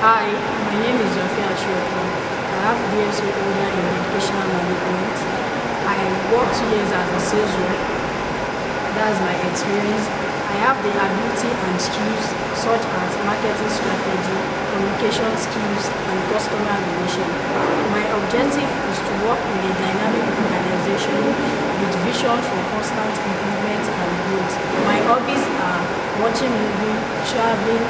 Hi, my name is Rafiat Soetan. I have BSc holder in educational management. I worked two years as a sales rep. That's my experience. I have the ability and skills such as marketing strategy, communication skills, and customer relation. My objective is to work in a dynamic organization with vision for constant improvement and growth. My hobbies are watching movies, traveling,